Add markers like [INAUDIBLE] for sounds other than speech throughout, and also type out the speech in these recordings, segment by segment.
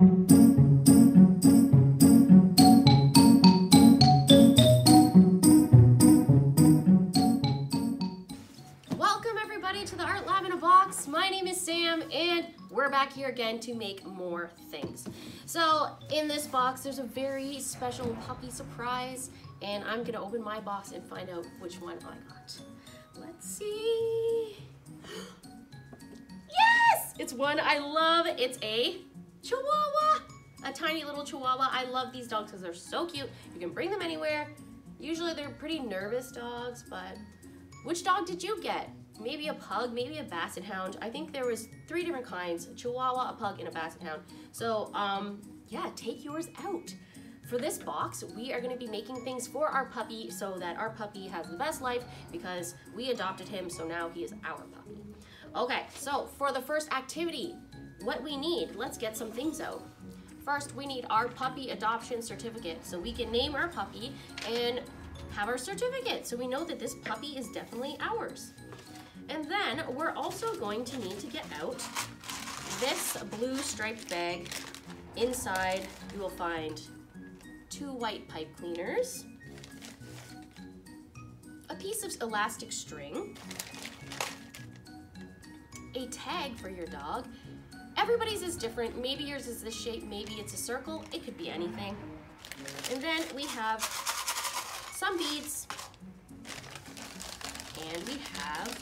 Welcome everybody to the Art Lab in a Box. My name is Sam and we're back here again to make more things. So in this box there's a very special puppy surprise and I'm gonna open my box and find out which one I got. Let's see. [GASPS] Yes! It's one I love. It's a Chihuahua. A tiny little Chihuahua. I love these dogs because they're so cute. You can bring them anywhere. Usually they're pretty nervous dogs, but which dog did you get? Maybe a pug, maybe a basset hound. I think there was three different kinds, a chihuahua, a pug, and a basset hound. So um, yeah, take yours out. For this box, we are gonna be making things for our puppy so that our puppy has the best life because we adopted him, so now he is our puppy. Okay, so for the first activity, what we need, let's get some things out. First, we need our puppy adoption certificate so we can name our puppy and have our certificate so we know that this puppy is definitely ours. And then we're also going to need to get out this blue striped bag. Inside, you will find two white pipe cleaners, a piece of elastic string, a tag for your dog. Everybody's is different. Maybe yours is this shape, maybe it's a circle. It could be anything. And then we have some beads, and we have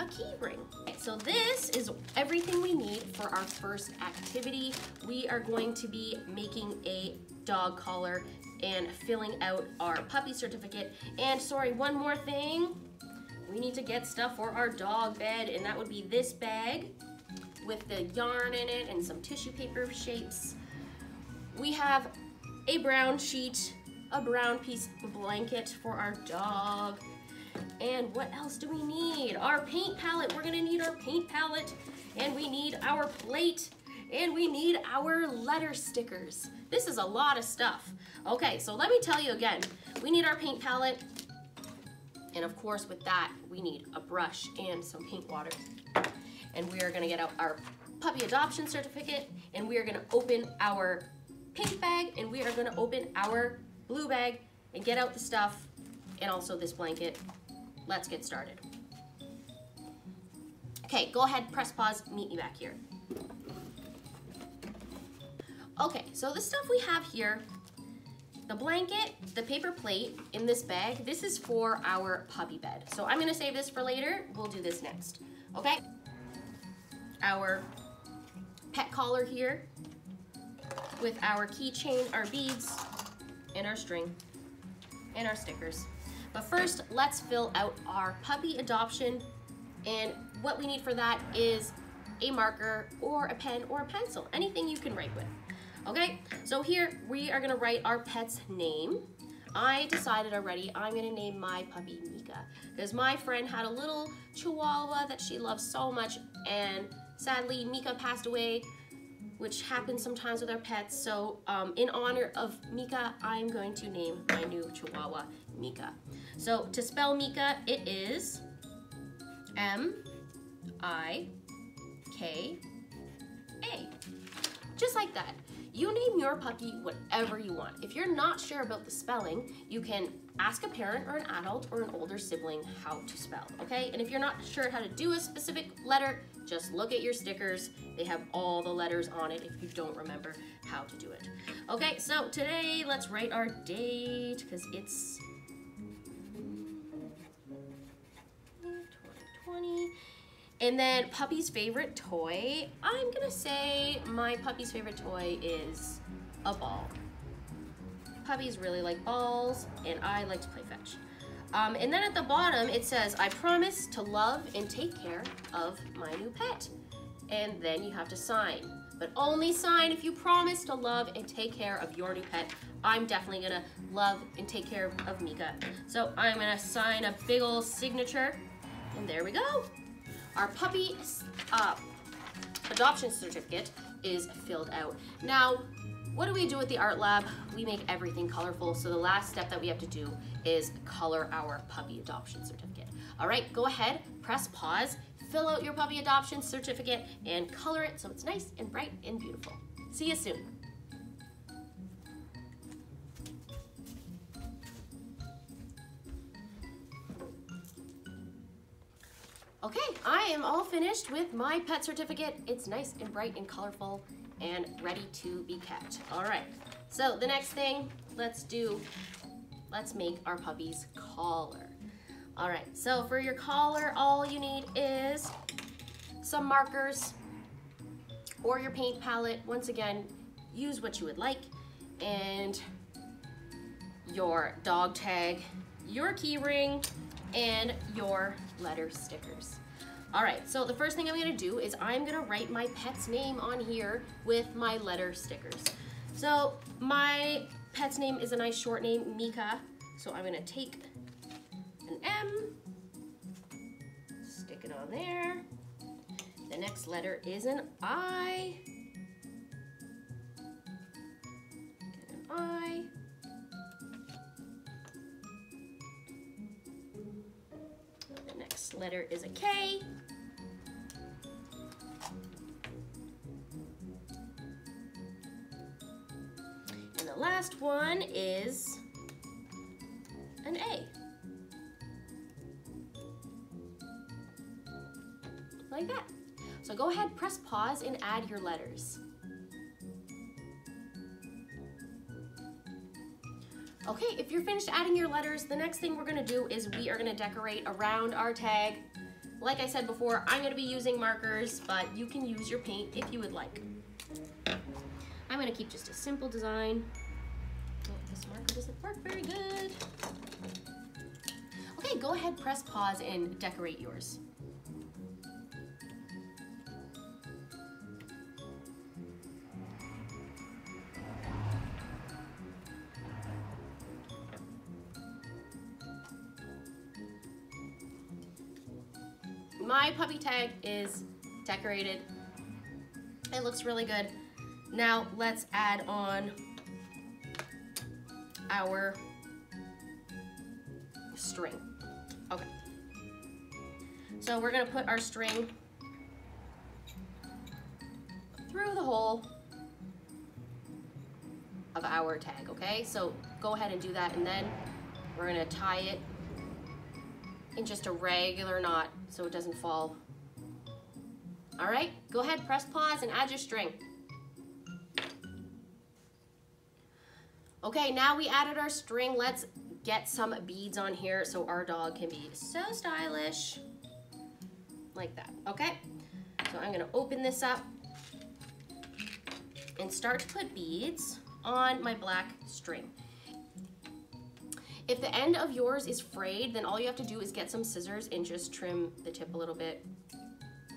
a key ring. So this is everything we need for our first activity. We are going to be making a dog collar and filling out our puppy certificate. And sorry, one more thing. We need to get stuff for our dog bed, and that would be this bag with the yarn in it and some tissue paper shapes. We have a brown sheet, a brown piece of blanket for our dog. And what else do we need? Our paint palette. We're gonna need our paint palette. And we need our plate. And we need our letter stickers. This is a lot of stuff. Okay, so let me tell you again. We need our paint palette. And of course, with that, we need a brush and some paint water. And we are gonna get out our puppy adoption certificate and we are gonna open our pink bag and we are gonna open our blue bag and get out the stuff and also this blanket. Let's get started. Okay, go ahead, press pause, meet me back here. Okay, so the stuff we have here, the blanket, the paper plate in this bag, this is for our puppy bed. So I'm gonna save this for later, we'll do this next, okay? Our pet collar here with our keychain, our beads, and our string, and our stickers. But first, let's fill out our puppy adoption. And what we need for that is a marker or a pen or a pencil, anything you can write with. Okay, so here we are gonna write our pet's name. I decided already I'm gonna name my puppy Mika because my friend had a little chihuahua that she loves so much and sadly Mika passed away which happens sometimes with our pets. So um, in honor of Mika, I'm going to name my new chihuahua Mika. So to spell Mika, it is M-I-K-A. Just like that. You name your puppy whatever you want. If you're not sure about the spelling, you can ask a parent or an adult or an older sibling how to spell, okay? And if you're not sure how to do a specific letter, just look at your stickers. They have all the letters on it if you don't remember how to do it. Okay, so today let's write our date because it's 2020. And then puppy's favorite toy, I'm gonna say my puppy's favorite toy is a ball. Puppies really like balls, and I like to play fetch. Um, and then at the bottom, it says, I promise to love and take care of my new pet. And then you have to sign. But only sign if you promise to love and take care of your new pet. I'm definitely gonna love and take care of Mika. So I'm gonna sign a big old signature, and there we go. Our puppy uh, adoption certificate is filled out. Now, what do we do with the art lab? We make everything colorful, so the last step that we have to do is color our puppy adoption certificate. All right, go ahead, press pause, fill out your puppy adoption certificate, and color it so it's nice and bright and beautiful. See you soon. Okay, I am all finished with my pet certificate. It's nice and bright and colorful and ready to be kept. All right, so the next thing, let's do, let's make our puppy's collar. All right, so for your collar, all you need is some markers or your paint palette. Once again, use what you would like and your dog tag, your key ring, and your letter stickers. All right, so the first thing I'm gonna do is I'm gonna write my pet's name on here with my letter stickers. So my pet's name is a nice short name, Mika. So I'm gonna take an M, stick it on there. The next letter is an I. Get an I. letter is a K. And the last one is an A. Like that. So go ahead, press pause and add your letters. Okay, if you're finished adding your letters, the next thing we're gonna do is we are gonna decorate around our tag. Like I said before, I'm gonna be using markers, but you can use your paint if you would like. I'm gonna keep just a simple design. Oh, this marker doesn't work very good. Okay, go ahead, press pause and decorate yours. Tag is decorated. It looks really good. Now let's add on our string. Okay. So we're gonna put our string through the hole of our tag, okay? So go ahead and do that and then we're gonna tie it in just a regular knot so it doesn't fall. All right, go ahead, press pause and add your string. Okay, now we added our string. Let's get some beads on here so our dog can be so stylish. Like that, okay? So I'm gonna open this up and start to put beads on my black string. If the end of yours is frayed, then all you have to do is get some scissors and just trim the tip a little bit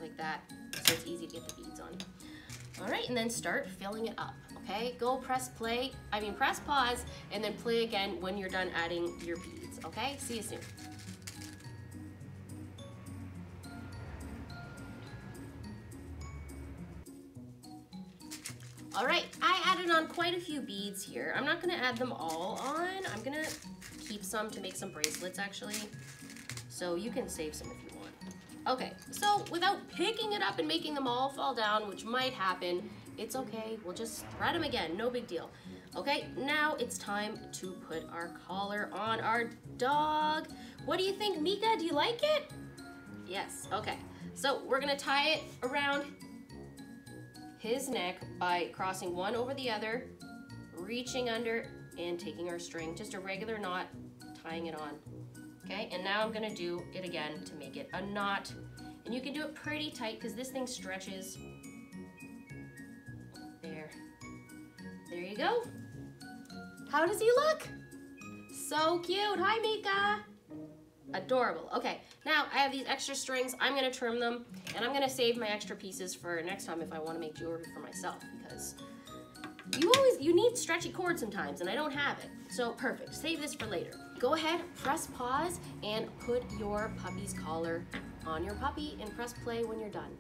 like that so it's easy to get the beads on. All right, and then start filling it up, okay? Go press play, I mean press pause, and then play again when you're done adding your beads, okay? See you soon. All right, I added on quite a few beads here. I'm not gonna add them all on. I'm gonna keep some to make some bracelets actually. So you can save some if you want. Okay, so without picking it up and making them all fall down, which might happen, it's okay. We'll just thread them again, no big deal. Okay, now it's time to put our collar on our dog. What do you think, Mika? Do you like it? Yes, okay. So we're gonna tie it around his neck by crossing one over the other, reaching under and taking our string, just a regular knot, tying it on. Okay, and now I'm gonna do it again to make it a knot. And you can do it pretty tight because this thing stretches. There. There you go. How does he look? So cute. Hi, Mika. Adorable. Okay, now I have these extra strings. I'm gonna trim them and I'm gonna save my extra pieces for next time if I wanna make jewelry for myself because you always, you need stretchy cord sometimes and I don't have it. So perfect, save this for later. Go ahead, press pause and put your puppy's collar on your puppy and press play when you're done.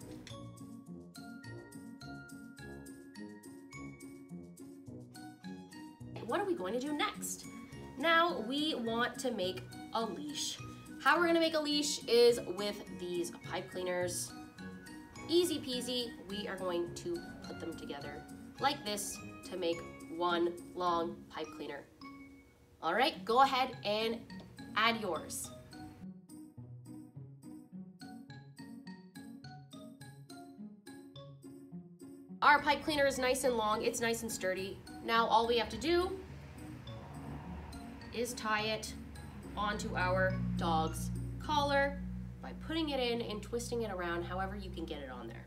What are we going to do next? Now we want to make a leash. How we're gonna make a leash is with these pipe cleaners. Easy peasy, we are going to put them together like this to make one long pipe cleaner. All right, go ahead and add yours. Our pipe cleaner is nice and long, it's nice and sturdy. Now all we have to do is tie it onto our dog's collar by putting it in and twisting it around however you can get it on there.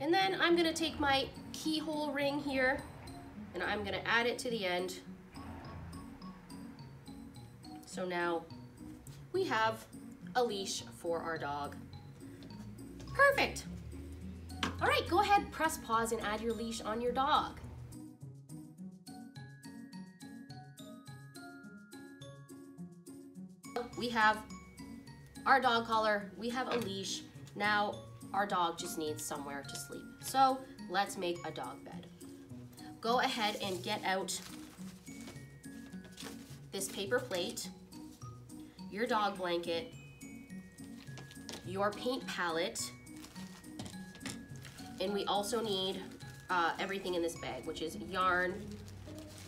And then I'm gonna take my keyhole ring here and I'm gonna add it to the end. So now we have a leash for our dog. Perfect. All right, go ahead, press pause and add your leash on your dog. We have our dog collar, we have a leash. Now our dog just needs somewhere to sleep. So let's make a dog bed. Go ahead and get out this paper plate, your dog blanket, your paint palette, and we also need uh, everything in this bag, which is yarn,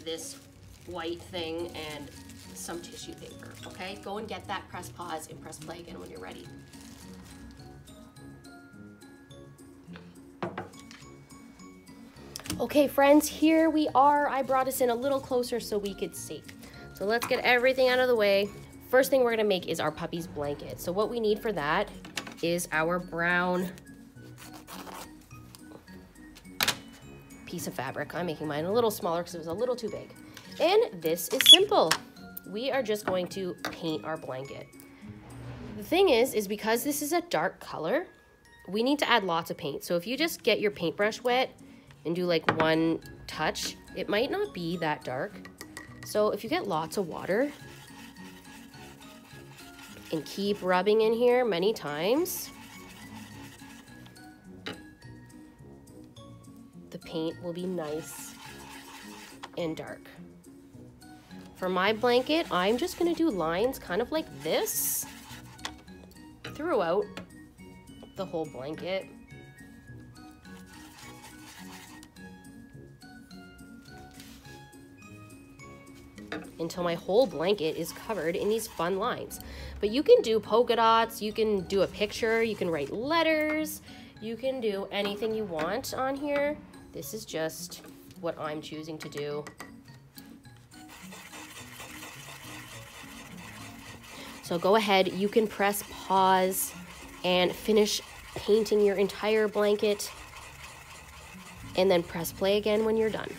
this white thing, and some tissue paper, okay? Go and get that, press pause, and press play again when you're ready. Okay, friends, here we are. I brought us in a little closer so we could see. So let's get everything out of the way. First thing we're gonna make is our puppy's blanket. So what we need for that is our brown piece of fabric. I'm making mine a little smaller because it was a little too big. And this is simple. We are just going to paint our blanket. The thing is, is because this is a dark color, we need to add lots of paint. So if you just get your paintbrush wet and do like one touch, it might not be that dark. So if you get lots of water and keep rubbing in here many times, the paint will be nice and dark. For my blanket, I'm just gonna do lines kind of like this throughout the whole blanket. Until my whole blanket is covered in these fun lines. But you can do polka dots, you can do a picture, you can write letters, you can do anything you want on here. This is just what I'm choosing to do. So go ahead, you can press pause and finish painting your entire blanket and then press play again when you're done.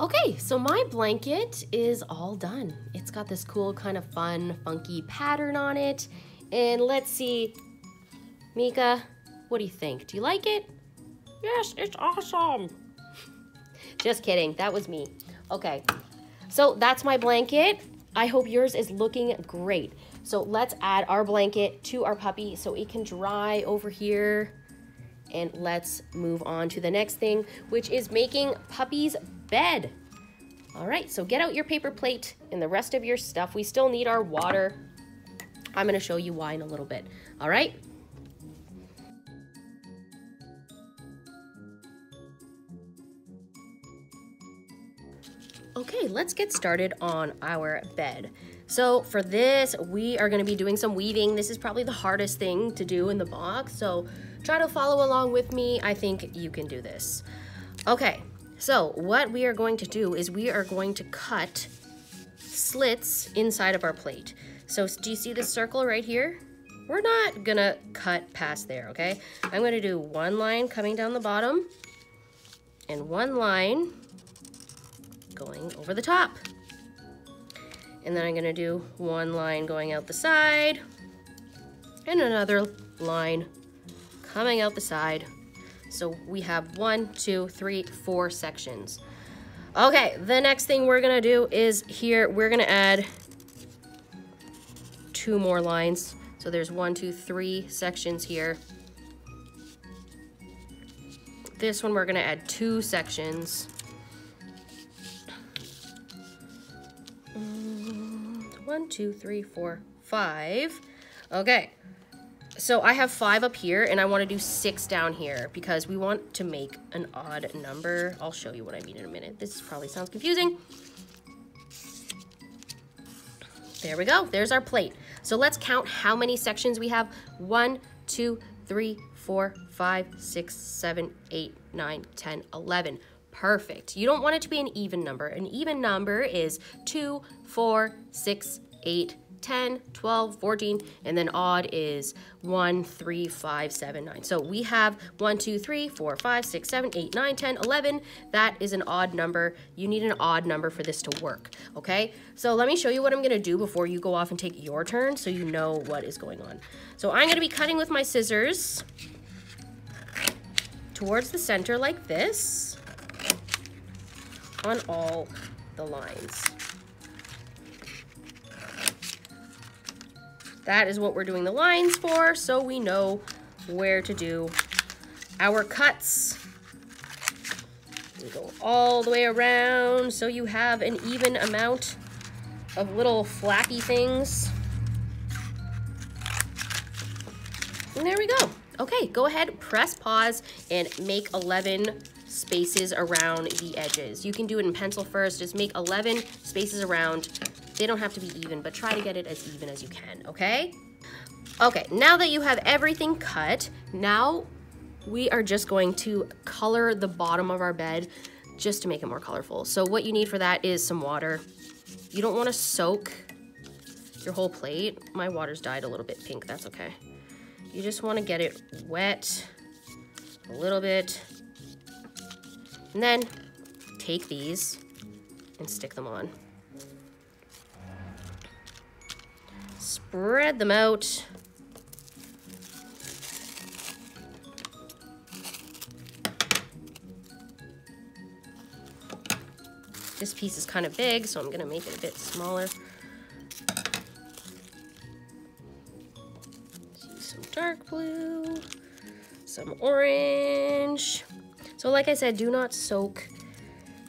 Okay, so my blanket is all done. It's got this cool kind of fun, funky pattern on it. And let's see, Mika, what do you think? Do you like it? Yes, it's awesome. Just kidding, that was me. Okay, so that's my blanket. I hope yours is looking great. So let's add our blanket to our puppy so it can dry over here. And let's move on to the next thing, which is making puppy's bed. All right, so get out your paper plate and the rest of your stuff. We still need our water. I'm gonna show you why in a little bit, all right? Okay, let's get started on our bed. So for this, we are gonna be doing some weaving. This is probably the hardest thing to do in the box, so try to follow along with me. I think you can do this. Okay, so what we are going to do is we are going to cut slits inside of our plate. So do you see this circle right here? We're not gonna cut past there, okay? I'm gonna do one line coming down the bottom and one line going over the top. And then I'm gonna do one line going out the side and another line coming out the side so we have one, two, three, four sections. Okay, the next thing we're gonna do is here, we're gonna add two more lines. So there's one, two, three sections here. This one we're gonna add two sections. Mm, one, two, three, four, five. Okay, so I have five up here and I wanna do six down here because we want to make an odd number. I'll show you what I mean in a minute. This probably sounds confusing. There we go, there's our plate. So let's count how many sections we have. One, two, three, four, five, six, seven, eight, nine, 10, 11. Perfect. You don't want it to be an even number. An even number is two, four, six, eight, 10, 12, 14, and then odd is 1, 3, 5, 7, 9. So we have 1, 2, 3, 4, 5, 6, 7, 8, 9, 10, 11. That is an odd number. You need an odd number for this to work, okay? So let me show you what I'm gonna do before you go off and take your turn so you know what is going on. So I'm gonna be cutting with my scissors towards the center like this on all the lines. That is what we're doing the lines for, so we know where to do our cuts. We go all the way around so you have an even amount of little flappy things. And there we go. Okay, go ahead, press pause, and make 11 spaces around the edges. You can do it in pencil first, just make 11 spaces around they don't have to be even, but try to get it as even as you can, okay? Okay, now that you have everything cut, now we are just going to color the bottom of our bed just to make it more colorful. So what you need for that is some water. You don't want to soak your whole plate. My water's dyed a little bit pink, that's okay. You just want to get it wet a little bit. And then take these and stick them on. Spread them out. This piece is kind of big, so I'm gonna make it a bit smaller. Some dark blue, some orange. So like I said, do not soak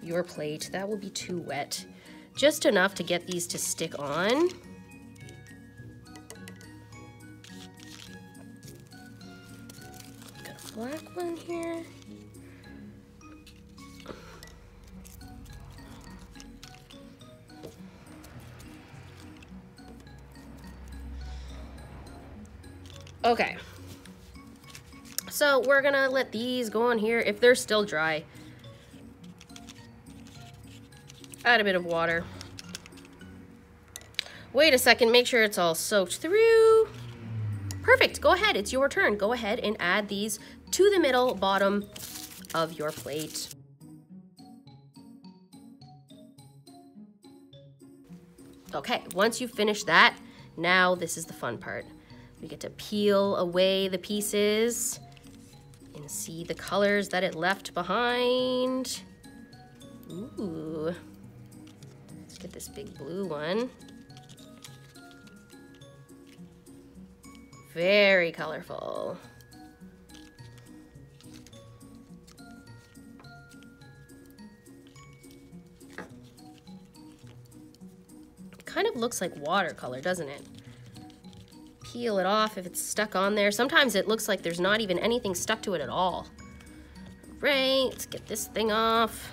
your plate. That will be too wet. Just enough to get these to stick on. Black one here. Okay. So we're gonna let these go on here if they're still dry. Add a bit of water. Wait a second, make sure it's all soaked through. Perfect, go ahead, it's your turn. Go ahead and add these to the middle bottom of your plate. Okay, once you finish that, now this is the fun part. We get to peel away the pieces and see the colors that it left behind. Ooh. Let's get this big blue one. Very colorful. Kind of looks like watercolor, doesn't it? Peel it off if it's stuck on there. Sometimes it looks like there's not even anything stuck to it at all. Right, let's get this thing off.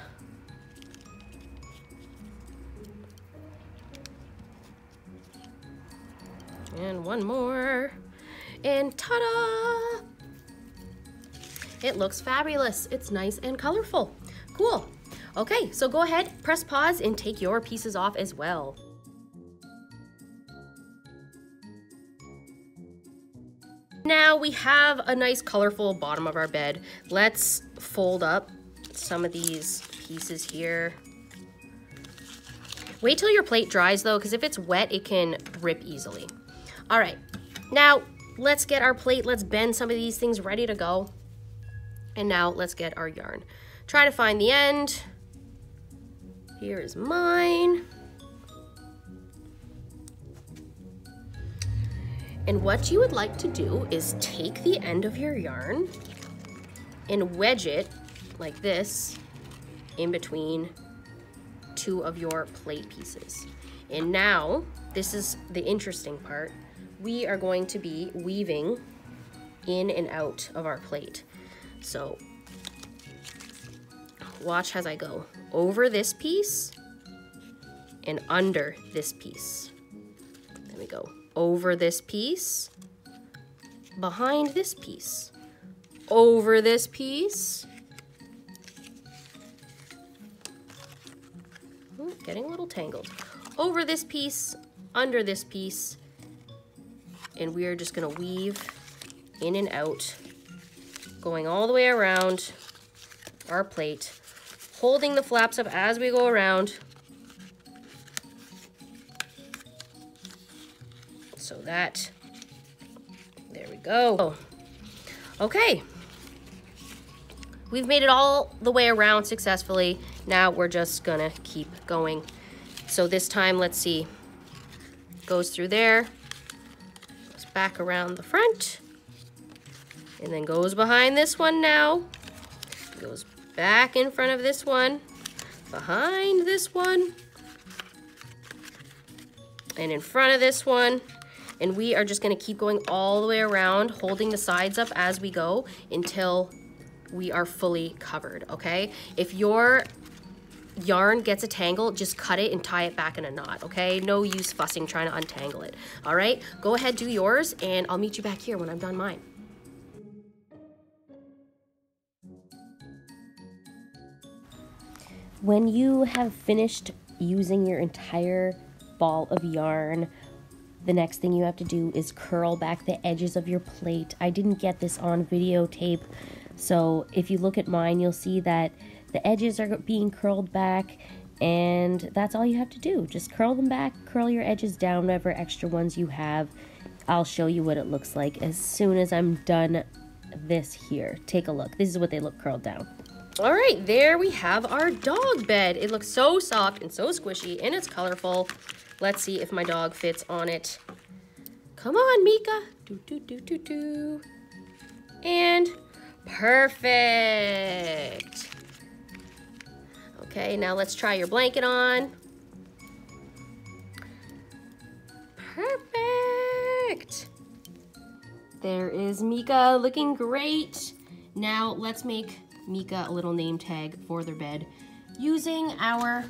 And one more. And ta-da! It looks fabulous. It's nice and colorful. Cool. Okay, so go ahead, press pause, and take your pieces off as well. Now we have a nice colorful bottom of our bed. Let's fold up some of these pieces here. Wait till your plate dries though, because if it's wet, it can rip easily. All right, now let's get our plate, let's bend some of these things ready to go. And now let's get our yarn. Try to find the end. Here is mine. And what you would like to do is take the end of your yarn and wedge it like this in between two of your plate pieces. And now, this is the interesting part, we are going to be weaving in and out of our plate. So watch as I go over this piece and under this piece. There we go over this piece, behind this piece, over this piece. Ooh, getting a little tangled. Over this piece, under this piece, and we are just gonna weave in and out, going all the way around our plate, holding the flaps up as we go around, that, there we go. Okay. We've made it all the way around successfully. Now we're just gonna keep going. So this time, let's see, goes through there, goes back around the front, and then goes behind this one now, goes back in front of this one, behind this one, and in front of this one, and we are just gonna keep going all the way around, holding the sides up as we go until we are fully covered, okay? If your yarn gets a tangle, just cut it and tie it back in a knot, okay? No use fussing trying to untangle it, all right? Go ahead, do yours, and I'll meet you back here when I'm done mine. When you have finished using your entire ball of yarn, the next thing you have to do is curl back the edges of your plate. I didn't get this on videotape, so if you look at mine, you'll see that the edges are being curled back and that's all you have to do. Just curl them back, curl your edges down, whatever extra ones you have. I'll show you what it looks like as soon as I'm done this here. Take a look. This is what they look curled down. All right, there we have our dog bed. It looks so soft and so squishy and it's colorful. Let's see if my dog fits on it. Come on, Mika. Do, do, do, do, do. And perfect. Okay, now let's try your blanket on. Perfect. There is Mika looking great. Now let's make Mika a little name tag for their bed using our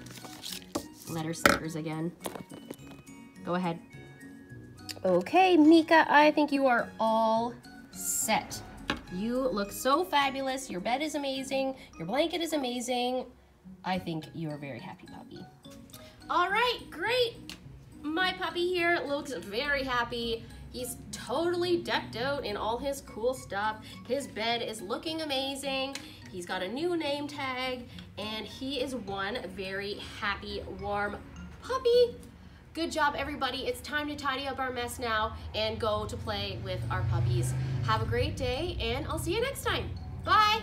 letter stickers again. Go ahead. Okay, Mika, I think you are all set. You look so fabulous. Your bed is amazing. Your blanket is amazing. I think you're a very happy puppy. All right, great. My puppy here looks very happy. He's totally decked out in all his cool stuff. His bed is looking amazing. He's got a new name tag and he is one very happy, warm puppy. Good job, everybody. It's time to tidy up our mess now and go to play with our puppies. Have a great day, and I'll see you next time. Bye.